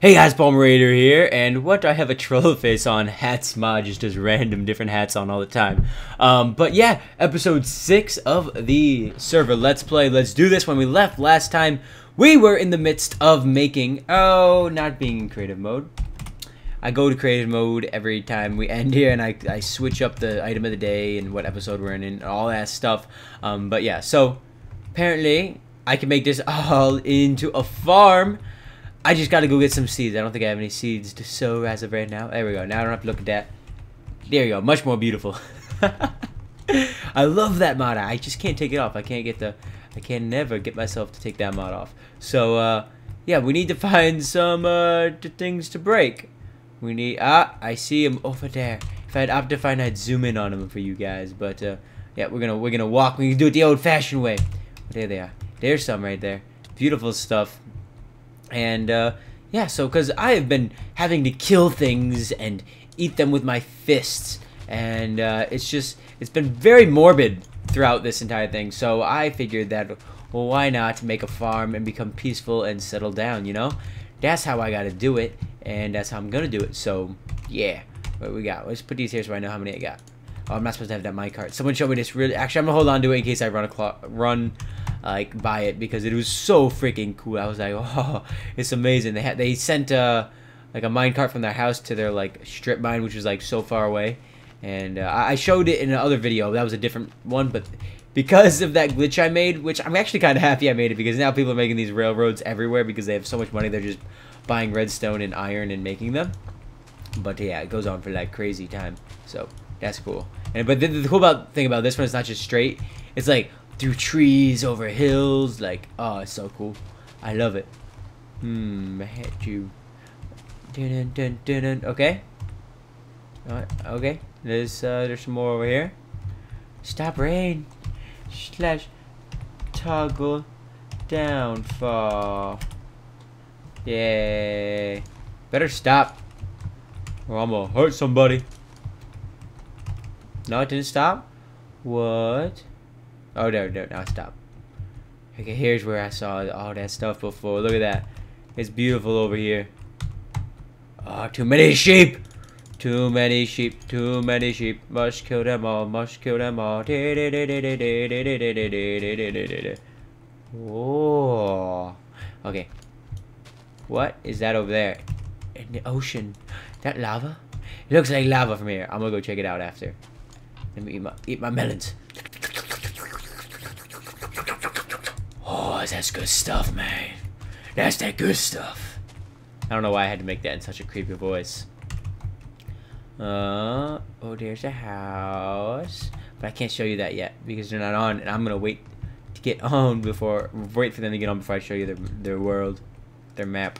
Hey guys, Palmerater here, and what do I have a troll face on? Hats mod, just does random different hats on all the time. Um, but yeah, episode 6 of the server Let's Play. Let's do this. When we left last time, we were in the midst of making, oh, not being in creative mode. I go to creative mode every time we end here, and I, I switch up the item of the day and what episode we're in and all that stuff. Um, but yeah, so apparently I can make this all into a farm. I just gotta go get some seeds. I don't think I have any seeds to sow as of right now. There we go. Now I don't have to look at that. There you go. Much more beautiful. I love that mod. I just can't take it off. I can't get the... I can never get myself to take that mod off. So, uh, yeah, we need to find some, uh, things to break. We need... Ah, I see him over there. If I had Optifine, I'd zoom in on him for you guys. But, uh, yeah, we're gonna, we're gonna walk. We can do it the old-fashioned way. There they are. There's some right there. Beautiful stuff. And uh, yeah, so because I have been having to kill things and eat them with my fists, and uh, it's just it's been very morbid throughout this entire thing. So I figured that well, why not make a farm and become peaceful and settle down? You know, that's how I got to do it, and that's how I'm gonna do it. So yeah, what we got? Let's put these here so I know how many I got. Oh, I'm not supposed to have that card. Someone showed me this really. Actually, I'm gonna hold on to it in case I run a clock run like buy it because it was so freaking cool. I was like, oh, it's amazing. They had they sent uh like a minecart from their house to their like strip mine, which was like so far away. And uh, I showed it in another video. That was a different one, but because of that glitch I made, which I'm actually kind of happy I made it because now people are making these railroads everywhere because they have so much money. They're just buying redstone and iron and making them. But yeah, it goes on for like crazy time. So that's cool. And but the, the cool about thing about this one is not just straight. It's like through trees, over hills. Like, oh, it's so cool. I love it. Hmm, I hate you. Dun, dun, dun, dun, Okay. okay. There's uh, there's some more over here. Stop rain. Slash toggle downfall. Yay. Better stop. Or I'm gonna hurt somebody. No, it didn't stop? What? Oh, no, no, now stop. Okay, here's where I saw all that stuff before. Look at that. It's beautiful over here. Oh, too many sheep! Too many sheep, too many sheep. Must kill them all, must kill them all. Oh. Okay. What is that over there? In the ocean. That lava? It looks like lava from here. I'm gonna go check it out after. Let me eat my, eat my melons. Oh, that's good stuff, man. That's that good stuff. I don't know why I had to make that in such a creepy voice. Uh, oh, there's a house. But I can't show you that yet because they're not on, and I'm gonna wait to get on before wait for them to get on before I show you their their world, their map.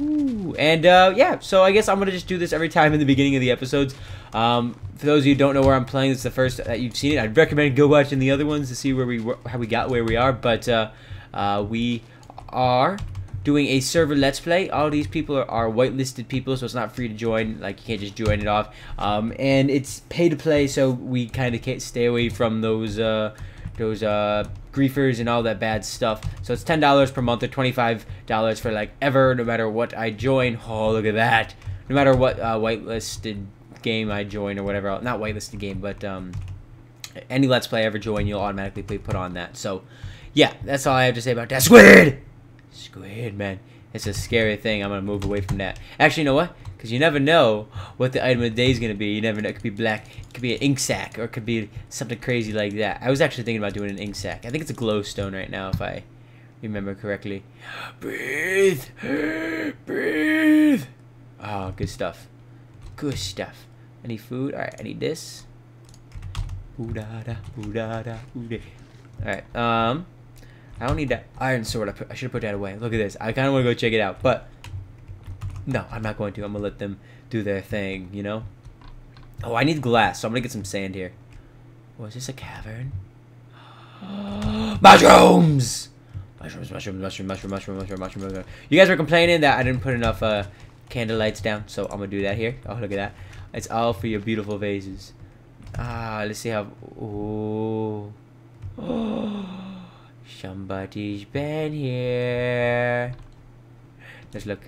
Ooh, and uh, yeah, so I guess I'm gonna just do this every time in the beginning of the episodes. Um, for those of you who don't know where I'm playing, it's the first that you've seen it. I'd recommend go watching the other ones to see where we how we got where we are. But uh, uh, we are doing a server let's play all these people are, are, whitelisted people so it's not free to join like you can't just join it off um, and it's pay to play so we kind of can't stay away from those uh, those uh, griefers and all that bad stuff. So it's $10 per month or $25 for like ever no matter what I join. Oh look at that. No matter what uh, whitelisted game I join or whatever not whitelisted game but um, any let's play I ever join you'll automatically be put on that. So yeah that's all I have to say about that. Squid! Squid, man. It's a scary thing. I'm going to move away from that. Actually, you know what? Because you never know what the item of the day is going to be. You never know. It could be black. It could be an ink sac. Or it could be something crazy like that. I was actually thinking about doing an ink sac. I think it's a glowstone right now, if I remember correctly. Breathe. Breathe. Oh, good stuff. Good stuff. Food? I need this. Da, ooh da da, ooh da. Alright, um... I don't need that iron sword. I, I should have put that away. Look at this. I kind of want to go check it out, but no, I'm not going to. I'm going to let them do their thing, you know? Oh, I need glass, so I'm going to get some sand here. Oh, is this a cavern? mushrooms! Mushrooms, mushrooms, mushroom, mushroom, mushroom, mushroom, mushroom, mushroom. You guys were complaining that I didn't put enough uh, candle lights down, so I'm going to do that here. Oh, look at that. It's all for your beautiful vases. Ah, let's see how... Oh. Oh. Somebody's been here. Let's look.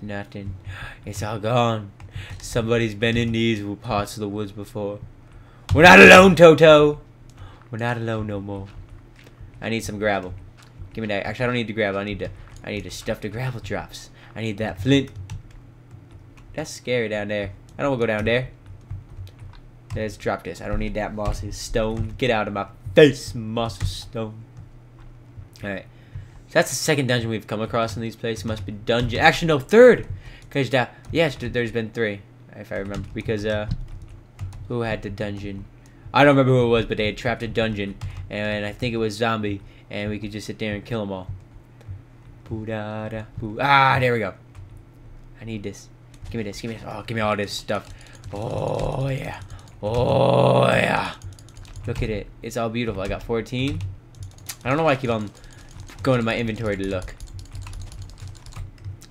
Nothing. It's all gone. Somebody's been in these parts of the woods before. We're not alone, Toto. We're not alone no more. I need some gravel. Give me that. Actually, I don't need the gravel. I need to. I need to stuff the gravel drops. I need that flint. That's scary down there. I don't want to go down there. Let's drop this. I don't need that mossy stone. Get out of my face, mossy stone. Alright. So that's the second dungeon we've come across in these places. Must be dungeon. Actually, no, third. Because that. Yes, there's been three, if I remember. Because uh, who had the dungeon? I don't remember who it was, but they had trapped a dungeon, and I think it was zombie, and we could just sit there and kill them all. Boo da da boo. Ah, there we go. I need this. Give me this. Give me this. Oh, give me all this stuff. Oh yeah. Oh yeah. Look at it. It's all beautiful. I got 14. I don't know why I keep on going to my inventory to look.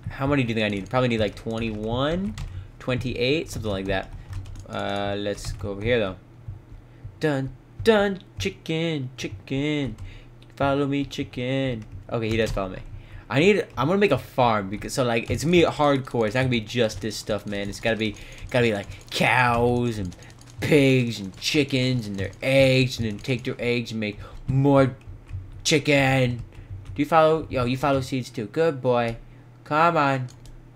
How many do you think I need? Probably need like 21, 28, something like that. Uh, let's go over here though. Dun dun chicken chicken. Follow me chicken. Okay, he does follow me. I need. I'm gonna make a farm because so like it's me hardcore. It's not gonna be just this stuff, man. It's gotta be gotta be like cows and pigs and chickens and their eggs, and then take their eggs and make more chicken. Do you follow? Yo, you follow seeds too. Good boy. Come on.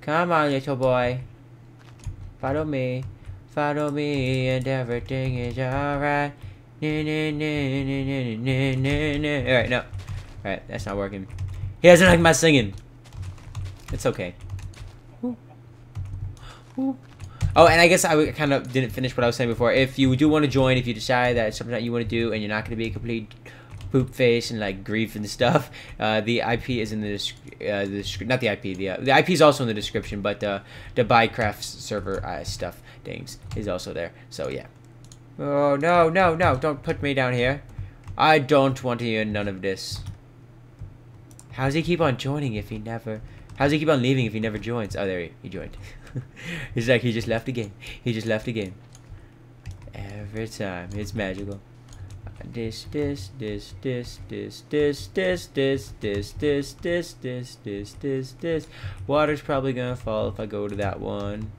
Come on, little boy. Follow me. Follow me and everything is alright. Alright, no. Alright, that's not working. He doesn't like my singing. It's okay. Ooh. Ooh. Oh, and I guess I kind of didn't finish what I was saying before. If you do want to join, if you decide that it's something that you want to do and you're not going to be a complete poop face and like grief and stuff. Uh, the IP is in the, uh, the not the IP. The uh, the IP is also in the description, but uh, the Buycraft server uh, stuff things is also there. So yeah. Oh no no no! Don't put me down here. I don't want to hear none of this. How does he keep on joining if he never? How does he keep on leaving if he never joins? Oh, there he, he joined. He's like he just left the game. He just left the game. Every time, it's magical this this this this this this this this this this this this this this this water's probably gonna fall if I go to that one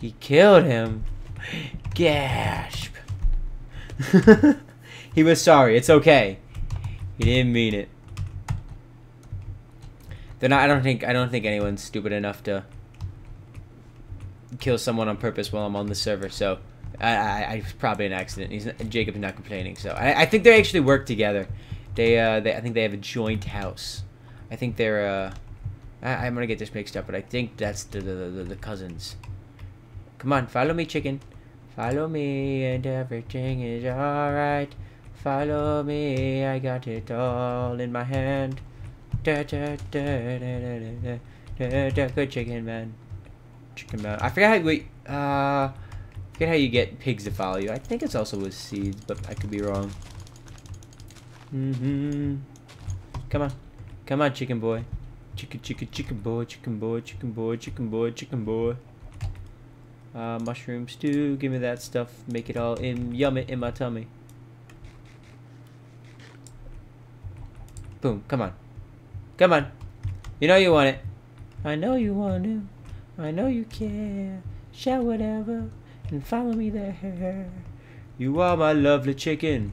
he killed him gasp he was sorry it's okay he didn't mean it they're not I don't think I don't think anyone's stupid enough to kill someone on purpose while I'm on the server so I, I, I probably an accident. He's not, Jacob's not complaining, so I, I think they actually work together. They, uh, they, I think they have a joint house. I think they're, uh, I, am gonna get this mixed up, but I think that's the, the, the, the cousins. Come on, follow me, chicken. Follow me, and everything is alright. Follow me, I got it all in my hand. Da, da, da, da, da, da, da, da, good chicken man. Chicken man. I forgot how we, uh, forget how you get pigs to follow you. I think it's also with seeds, but I could be wrong. Mm-hmm. Come on. Come on, chicken boy. Chicken, chicken, chicken boy, chicken boy, chicken boy, chicken boy, chicken boy. Uh, mushroom stew. Give me that stuff. Make it all in yummy in my tummy. Boom. Come on. Come on. You know you want it. I know you want to. I know you care. Shout whatever and follow me there. You are my lovely chicken.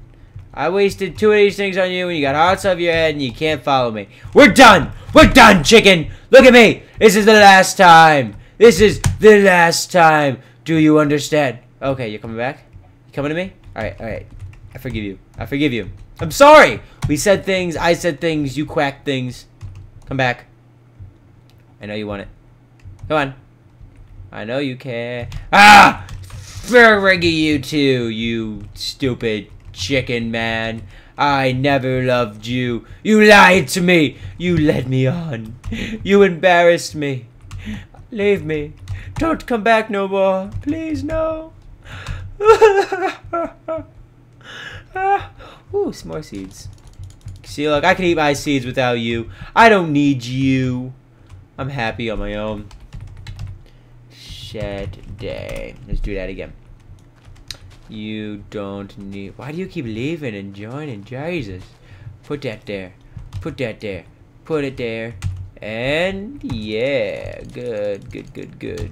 I wasted two of these things on you and you got hearts of your head and you can't follow me. We're done! We're done, chicken! Look at me! This is the last time! This is the last time! Do you understand? Okay, you're coming back? You coming to me? Alright, alright. I forgive you. I forgive you. I'm sorry! We said things, I said things, you quacked things. Come back. I know you want it. Come on. I know you care. Ah! Fergie you too, you stupid chicken man. I never loved you. You lied to me. You led me on. You embarrassed me. Leave me. Don't come back no more. Please, no. Ooh, some more seeds. See, look, I can eat my seeds without you. I don't need you. I'm happy on my own shed day. Let's do that again. You don't need... Why do you keep leaving and joining? Jesus. Put that there. Put that there. Put it there. And yeah, good, good, good, good.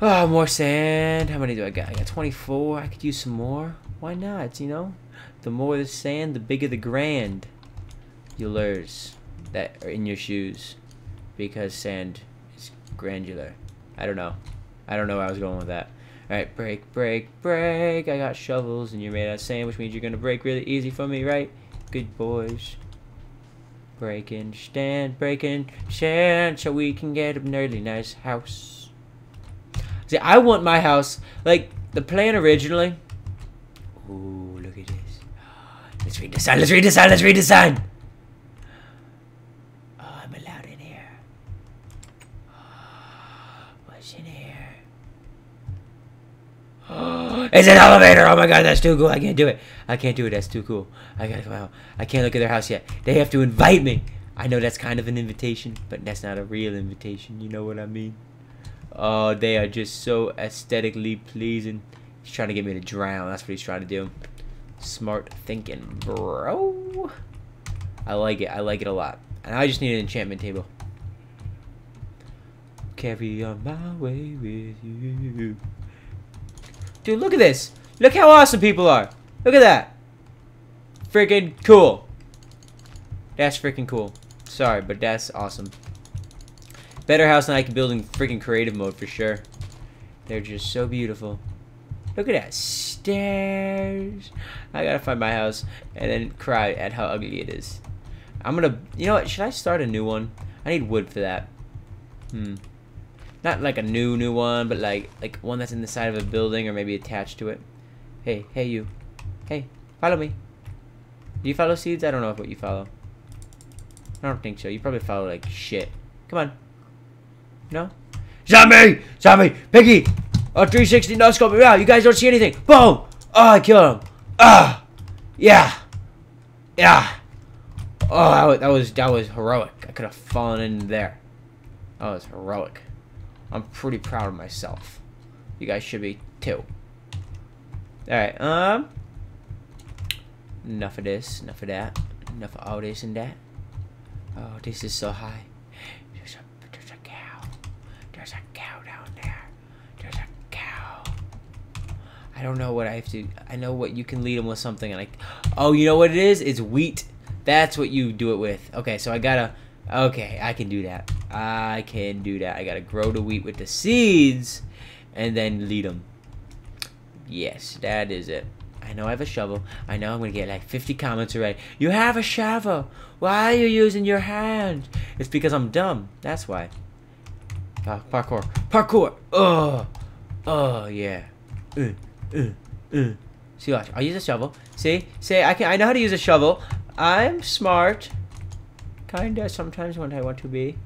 Oh, more sand. How many do I got? I got 24. I could use some more. Why not, you know? The more the sand, the bigger the grand. Ulars that are in your shoes. Because sand granular. I don't know. I don't know where I was going with that. Alright, break, break, break. I got shovels and you're made out of sand, which means you're going to break really easy for me, right? Good boys. Breaking stand, breaking stand, so we can get a really nice house. See, I want my house, like, the plan originally. Ooh, look at this. Let's read the sign, let's read the sign, let's read the sign! Oh, I'm allowed in here. What's in here? It's an elevator! Oh my god, that's too cool. I can't do it. I can't do it. That's too cool. I gotta go. I can't look at their house yet. They have to invite me. I know that's kind of an invitation, but that's not a real invitation. You know what I mean? Oh, they are just so aesthetically pleasing. He's trying to get me to drown. That's what he's trying to do. Smart thinking, bro. I like it. I like it a lot. And I just need an enchantment table. Carry on my way with you. Dude, look at this. Look how awesome people are. Look at that. Freaking cool. That's freaking cool. Sorry, but that's awesome. Better house than I can build in freaking creative mode for sure. They're just so beautiful. Look at that. Stairs. I gotta find my house and then cry at how ugly it is. I'm gonna... You know what? Should I start a new one? I need wood for that. Hmm. Not like a new, new one, but like like one that's in the side of a building or maybe attached to it. Hey, hey you. Hey, follow me. Do you follow seeds? I don't know what you follow. I don't think so. You probably follow like shit. Come on. No? Zombie! Zombie! Piggy! A 360 no scope. Wow, you guys don't see anything. Boom! Oh, I killed him. Ah! Yeah! Yeah! Oh, that was that was heroic. I could have fallen in there. That was heroic. I'm pretty proud of myself. You guys should be too. Alright, um. Enough of this, enough of that. Enough of all this and that. Oh, this is so high. There's a, there's a cow. There's a cow down there. There's a cow. I don't know what I have to. I know what you can lead them with something. And I, oh, you know what it is? It's wheat. That's what you do it with. Okay, so I gotta. Okay, I can do that. I can do that. I gotta grow the wheat with the seeds, and then lead them. Yes, that is it. I know I have a shovel. I know I'm gonna get like 50 comments already. You have a shovel. Why are you using your hand? It's because I'm dumb. That's why. Uh, parkour. Parkour. Oh. Oh yeah. Uh, uh, uh. See, watch. I'll use a shovel. See, see. I can. I know how to use a shovel. I'm smart. Kinda sometimes when I want to be.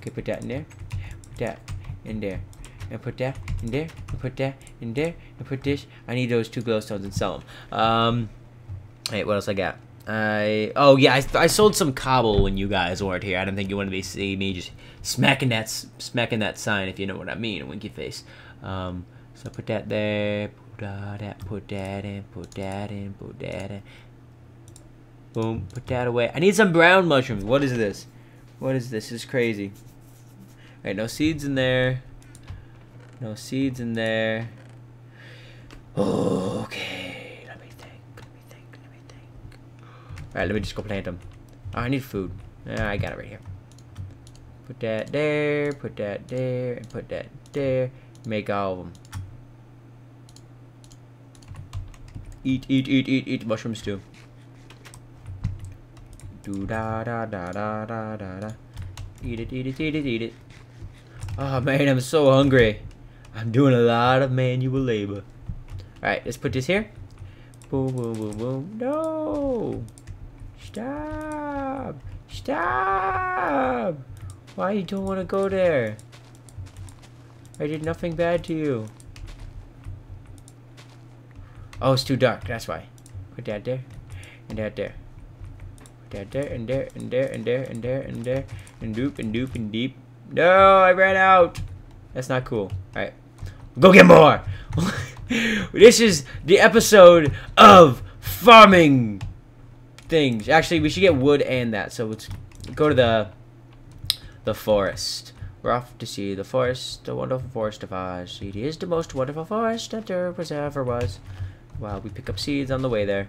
Okay, put that in there. Put that in there. And put that in there. And put that in there. And put this. I need those two glowstones and sell them. Um, hey, what else I got? I oh yeah, I, I sold some cobble when you guys weren't here. I don't think you wanted to see me just smacking that smacking that sign if you know what I mean, a winky face. Um, so put that there. Put that. Put that in. Put that in. Put that in. Boom. Put that away. I need some brown mushrooms. What is this? What is this? This is crazy. Alright, no seeds in there. No seeds in there. Okay. Let me think. Let me think. Let me think. Alright, let me just go plant them. Oh, I need food. Yeah, I got it right here. Put that there. Put that there. And put that there. Make all of them. Eat, eat, eat, eat, eat mushrooms too. Do da da da da da da da. Eat it, eat it, eat it, eat it. Oh man, I'm so hungry. I'm doing a lot of manual labor. Alright, let's put this here. Boom, boom, boom, boom. No! Stop! Stop! Why you don't want to go there? I did nothing bad to you. Oh, it's too dark. That's why. Put that there. And that there. that there, and there, and there, and there, and there, and there, and doop, and doop, and deep. No, I ran out. That's not cool. All right, go get more. this is the episode of farming things. Actually, we should get wood and that. So let's go to the the forest. We're off to see the forest, the wonderful forest of Oz. It is the most wonderful forest that there was ever was. Well, we pick up seeds on the way there.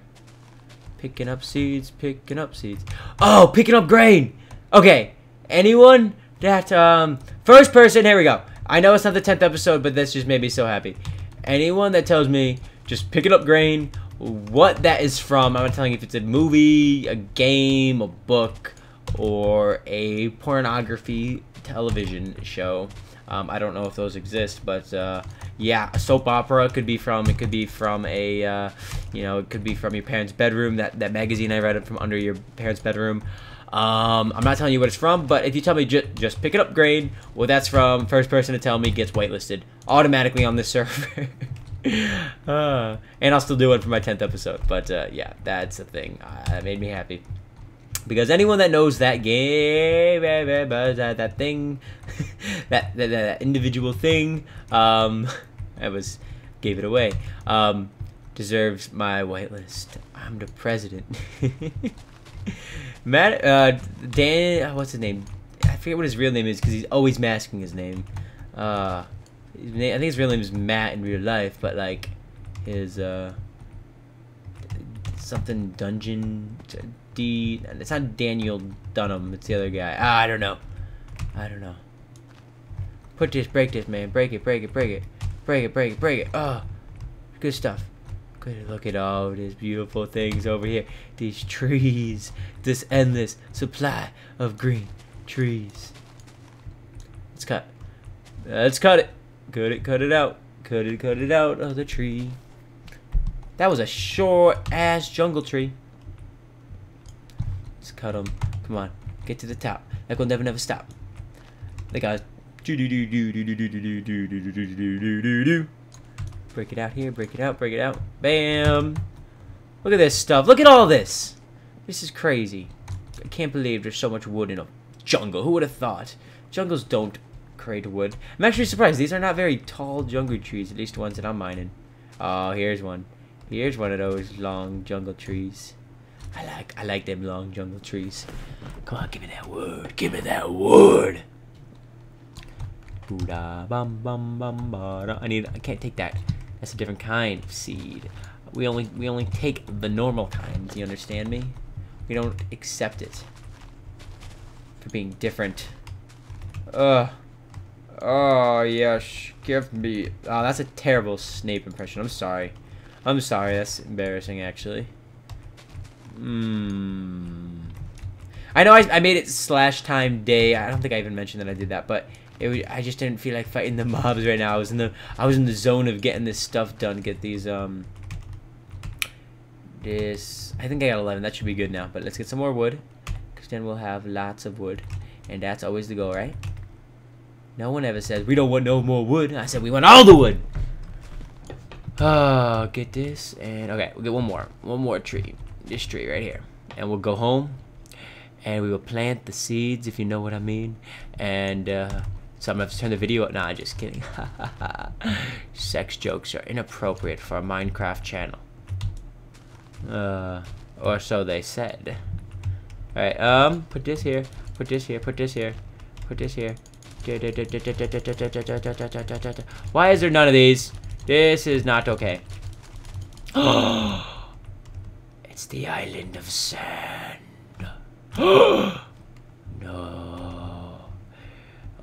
Picking up seeds, picking up seeds. Oh, picking up grain! Okay, anyone that um first person here we go. I know it's not the 10th episode but this just made me so happy. Anyone that tells me just picking up grain what that is from i'm not telling you if it's a movie a game a book or a pornography television show. Um, i don't know if those exist but uh, yeah a soap opera could be from it could be from a uh, you know it could be from your parents bedroom that that magazine i read it from under your parents bedroom. Um, I'm not telling you what it's from, but if you tell me ju just pick it up grade, well, that's from first person to tell me gets waitlisted automatically on this server. uh, and I'll still do one for my 10th episode. But uh, yeah, that's the thing. Uh, that made me happy. Because anyone that knows that game, eh, eh, uh, that, that thing, that, that, that, individual thing, um, I was, gave it away, um, deserves my whitelist. I'm the president. Matt, uh, Dan, what's his name? I forget what his real name is because he's always masking his name. Uh, his name, I think his real name is Matt in real life, but like his uh something dungeon D. It's not Daniel Dunham. It's the other guy. Ah, I don't know. I don't know. Put this, break this, man. Break it, break it, break it, break it, break it, break it. Oh, good stuff. Good look at all these beautiful things over here. These trees. This endless supply of green trees. Let's cut. Let's cut it. Cut it, cut it out. Cut it, cut it out of the tree. That was a short-ass jungle tree. Let's cut them. Come on. Get to the top. That will never, never stop. They got... Do do do do do do do do do do do do do do do Break it out here, break it out, break it out. Bam! Look at this stuff. Look at all this. This is crazy. I can't believe there's so much wood in a jungle. Who would have thought? Jungles don't create wood. I'm actually surprised. These are not very tall jungle trees, at least the ones that I'm mining. Oh, here's one. Here's one of those long jungle trees. I like I like them long jungle trees. Come on, give me that wood. Give me that wood. I need I can't take that. That's a different kind of seed. We only we only take the normal kinds, you understand me? We don't accept it. For being different. Ugh. Oh, yes, give me... Oh, that's a terrible Snape impression. I'm sorry. I'm sorry, that's embarrassing, actually. Hmm... I know I, I made it slash time day. I don't think I even mentioned that I did that, but it was, I just didn't feel like fighting the mobs right now. I was in the I was in the zone of getting this stuff done. Get these um. This I think I got 11. That should be good now. But let's get some more wood, because then we'll have lots of wood, and that's always the goal, right? No one ever says we don't want no more wood. I said we want all the wood. Uh, get this and okay, we'll get one more, one more tree, this tree right here, and we'll go home, and we will plant the seeds if you know what I mean, and. Uh, so I'm gonna have to turn the video up. Nah, just kidding. Sex jokes are inappropriate for a Minecraft channel. Uh, or so they said. Alright, um, put this here, put this here, put this here, put this here. Why is there none of these? This is not okay. it's the island of sand. no.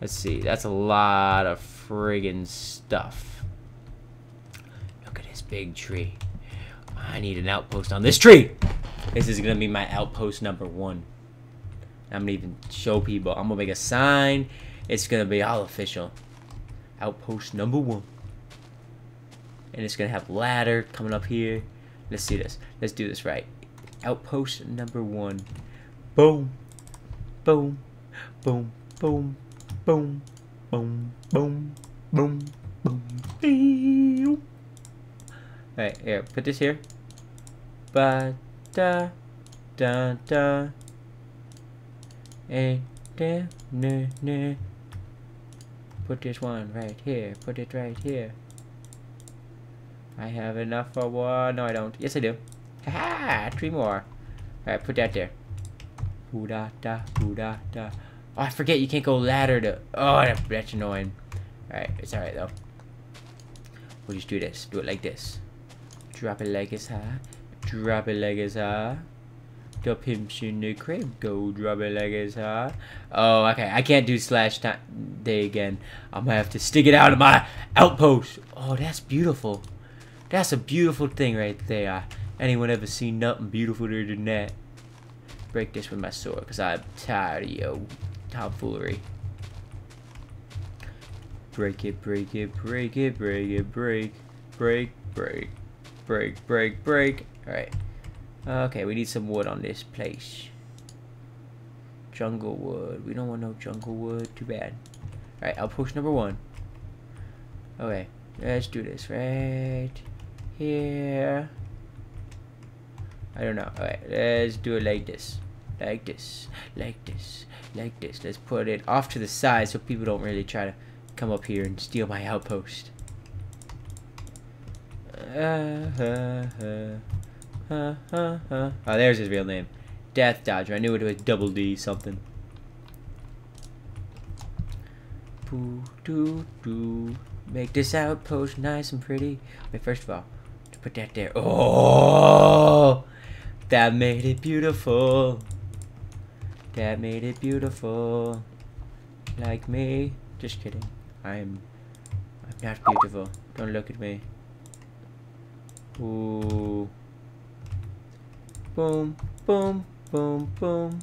Let's see. That's a lot of friggin' stuff. Look at this big tree. I need an outpost on this tree. This is gonna be my outpost number one. I'm gonna even show people. I'm gonna make a sign. It's gonna be all official. Outpost number one. And it's gonna have ladder coming up here. Let's see this. Let's do this right. Outpost number one. Boom. Boom. Boom. Boom. Boom. Boom. Boom. Boom. Boom. Alright, here, put this here. Ba da da da. A da na na. Put this one right here. Put it right here. I have enough for one. No, I don't. Yes, I do. Ha Three more. Alright, put that there. Ooh da da, ooh da da. Oh, I forget you can't go ladder to. Oh, that's annoying. Alright, it's alright though. We'll just do this. Do it like this. Drop it like it's high. Drop it like it's high. The pimps in the crib go drop it like it's hot. Oh, okay. I can't do slash day again. I'm gonna have to stick it out of my outpost. Oh, that's beautiful. That's a beautiful thing right there. Anyone ever seen nothing beautifuler than that? Break this with my sword, because I'm tired of your tomfoolery. Break it, break it, break it, break it, break, break, break, break, break, break. Alright. Okay, we need some wood on this place. Jungle wood. We don't want no jungle wood. Too bad. Alright, outpost number one. Okay, let's do this right here. I don't know. Alright, let's do it like this. Like this. Like this. Like this. Let's put it off to the side so people don't really try to come up here and steal my outpost. Uh. Oh, there's his real name. Death Dodger. I knew it was double D something. Boo, doo, doo. Make this outpost nice and pretty. Wait, first of all, to put that there. Oh, that made it beautiful. That made it beautiful. Like me. Just kidding. I'm, I'm not beautiful. Don't look at me. Ooh. Boom, boom, boom, boom.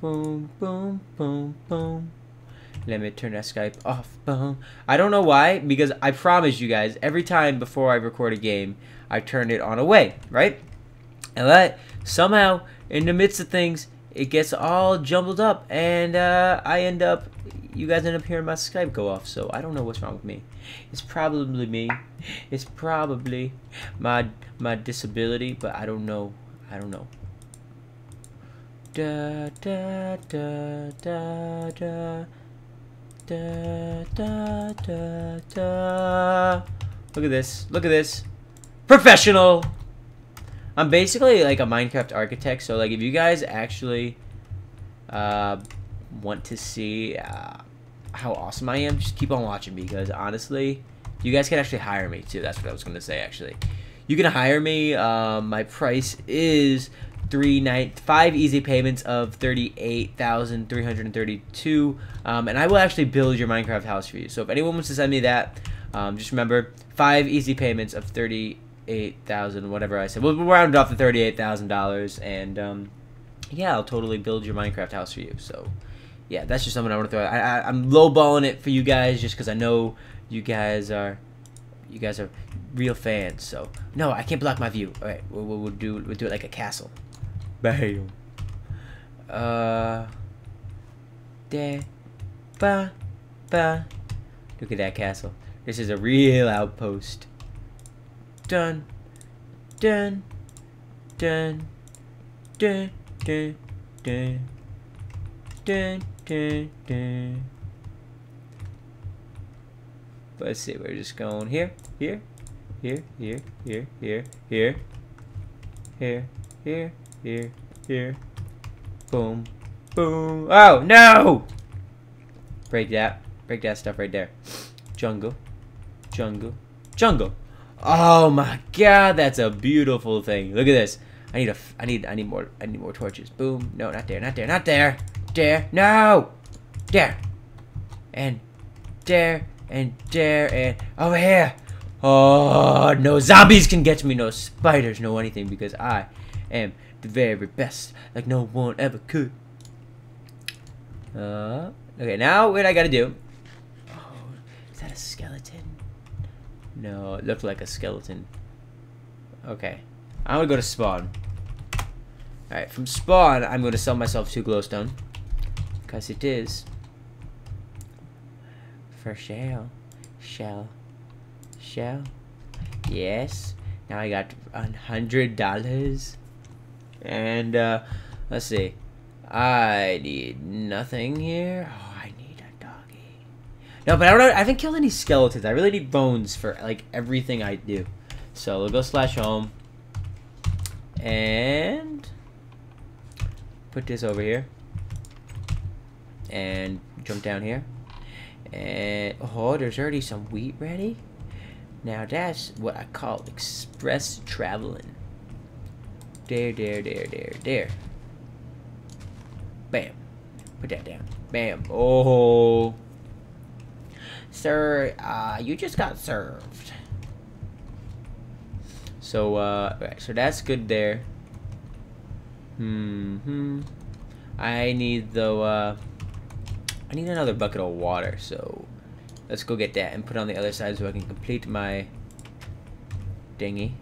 Boom, boom, boom, boom. Let me turn that Skype off. Boom. I don't know why, because I promise you guys, every time before I record a game, I turn it on away, right? And that somehow, in the midst of things, it gets all jumbled up, and uh, I end up, you guys end up hearing my Skype go off, so I don't know what's wrong with me. It's probably me. It's probably my my disability, but I don't know. I don't know. Da da da da da da da da da. Look at this. Look at this. Professional. I'm basically like a Minecraft architect, so like if you guys actually uh, want to see uh, how awesome I am, just keep on watching because honestly, you guys can actually hire me too. That's what I was gonna say actually. You can hire me. Um, my price is three night five easy payments of thirty eight thousand three hundred and thirty two, um, and I will actually build your Minecraft house for you. So if anyone wants to send me that, um, just remember five easy payments of thirty eight thousand, whatever I said. We'll, we'll round off to thirty eight thousand dollars, and um, yeah, I'll totally build your Minecraft house for you. So yeah, that's just something I want to throw. I, I, I'm lowballing it for you guys just because I know you guys are you guys are real fans. So no, I can't block my view. All right, we'll, we'll, we'll do we'll do it like a castle. Bam. Uh. De. Ba. Ba. Look at that castle. This is a real outpost. Dun. Dun. Dun. Dun. Dun. Dun. Dun. Dun. Dun. Let's see, we're just going here, here, here, here, here, here, here, here, here, here, here. Boom, boom. Oh, no! Break that. Break that stuff right there. Jungle, jungle, jungle. Oh my god, that's a beautiful thing. Look at this. I need a, I need, I need more, I need more torches. Boom. No, not there, not there, not there. There. No. There. And there and there and over here. Oh, no zombies can get me, no spiders, no anything, because I am the very best, like no one ever could. Uh, okay, now what I gotta do? Oh, is that a skeleton? No, it looked like a skeleton. Okay, I'm gonna go to spawn. Alright, from spawn, I'm to sell myself two glowstone. Because it is. For shell. Shell. Shell. Yes. Now I got a hundred dollars. And, uh, let's see. I need nothing here. Oh, I need a doggy. No, but I don't. I haven't killed any skeletons. I really need bones for, like, everything I do. So, we'll go slash home. And put this over here. And jump down here. And, oh, there's already some wheat ready. Now that's what I call express traveling. There, there, there, there, there. Bam. Put that down. Bam. Oh. Sir, uh, you just got served. So, uh, right, so that's good there. Hmm, hmm. I need, though, uh, I need another bucket of water, so let's go get that and put it on the other side so I can complete my dinghy.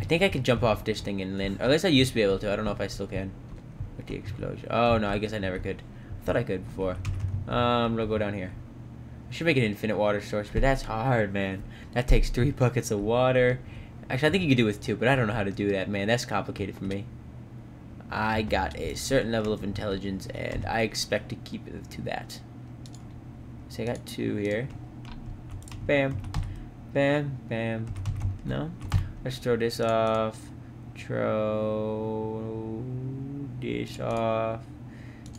I think I can jump off this thing and land, or at least I used to be able to. I don't know if I still can with the explosion. Oh, no, I guess I never could. I thought I could before. Um, we'll go down here. I should make an infinite water source, but that's hard, man. That takes three buckets of water. Actually, I think you could do with two, but I don't know how to do that, man. That's complicated for me. I got a certain level of intelligence, and I expect to keep it to that. So I got two here. Bam. Bam. Bam. No? Let's throw this off. Throw this off.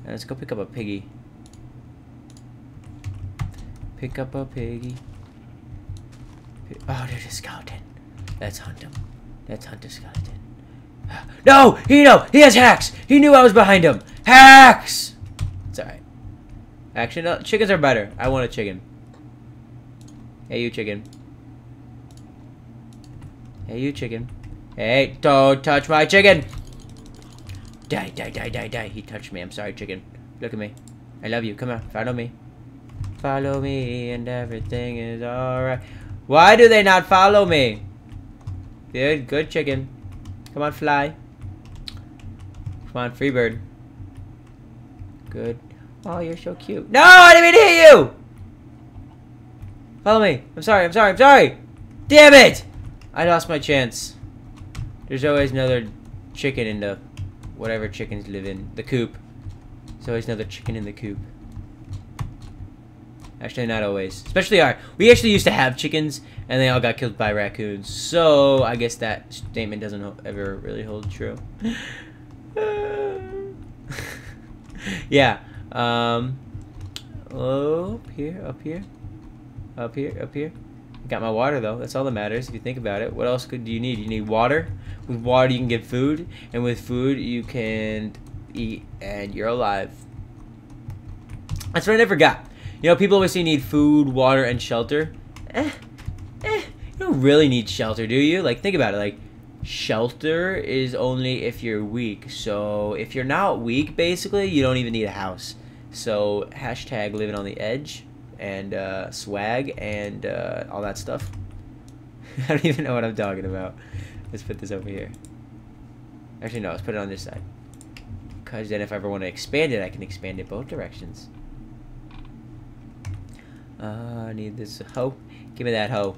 Let's go pick up a piggy. Pick up a piggy. Oh, there's a skeleton. Let's hunt him. Let's hunt the skeleton. No! He know! He has hacks! He knew I was behind him! Hacks! It's alright. Actually, no, chickens are better. I want a chicken. Hey, you chicken. Hey, you chicken. Hey, don't touch my chicken! Die, die, die, die, die. He touched me. I'm sorry, chicken. Look at me. I love you. Come on, follow me. Follow me and everything is alright. Why do they not follow me? Good, good chicken. Come on, fly. Come on, free bird. Good. Oh, you're so cute. No, I didn't mean to hit you! Follow me. I'm sorry, I'm sorry, I'm sorry! Damn it! I lost my chance. There's always another chicken in the... Whatever chickens live in. The coop. There's always another chicken in the coop. Actually, not always. Especially our... We actually used to have chickens, and they all got killed by raccoons. So, I guess that statement doesn't ever really hold true. yeah. Um, up here, up here, up here, up here. Got my water, though. That's all that matters, if you think about it. What else could do you need? You need water. With water, you can get food. And with food, you can eat, and you're alive. That's what I never got. You know, people always say you need food, water, and shelter. Eh, eh, you don't really need shelter, do you? Like, think about it. Like, shelter is only if you're weak. So, if you're not weak, basically, you don't even need a house. So, hashtag living on the edge and uh, swag and uh, all that stuff. I don't even know what I'm talking about. Let's put this over here. Actually, no, let's put it on this side. Because then if I ever want to expand it, I can expand it both directions. Uh, I need this hoe. Give me that hoe.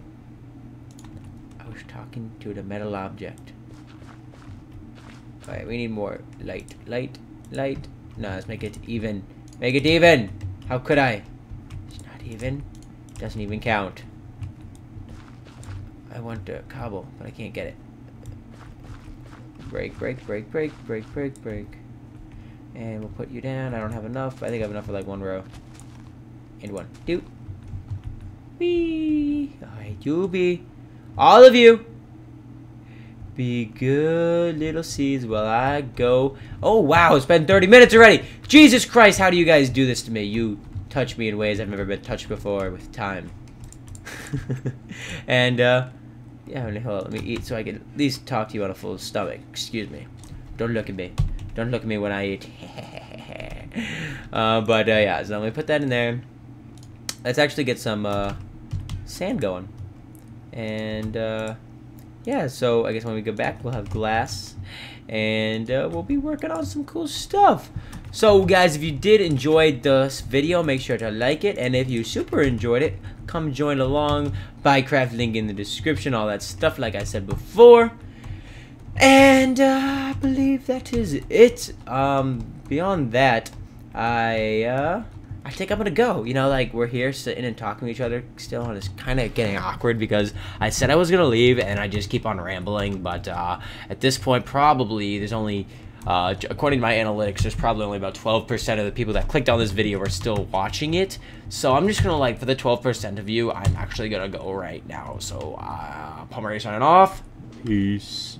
I was talking to the metal object. Alright, we need more light. Light. Light. No, let's make it even. Make it even! How could I? It's not even. Doesn't even count. I want the cobble, but I can't get it. Break, break, break, break, break, break, break. And we'll put you down. I don't have enough. I think I have enough for like one row. And one. Doot. Be. Alright, you be. All of you. Be good little seeds while I go. Oh, wow. It's been 30 minutes already. Jesus Christ, how do you guys do this to me? You touch me in ways I've never been touched before with time. and, uh, yeah, hold on, let me eat so I can at least talk to you on a full stomach. Excuse me. Don't look at me. Don't look at me when I eat. uh, but, uh, yeah, so let me put that in there. Let's actually get some, uh, sand going. And, uh, yeah, so I guess when we go back, we'll have glass, and uh, we'll be working on some cool stuff. So guys, if you did enjoy this video, make sure to like it, and if you super enjoyed it, come join along. Buy Buycraft link in the description, all that stuff like I said before. And uh, I believe that is it. Um, beyond that, I uh, I think I'm gonna go. You know, like we're here sitting and talking to each other still, and it's kind of getting awkward because I said I was gonna leave, and I just keep on rambling. But uh, at this point, probably there's only uh, according to my analytics, there's probably only about 12% of the people that clicked on this video are still watching it. So I'm just gonna like, for the 12% of you, I'm actually gonna go right now. So, uh, Palmer signing off. Peace.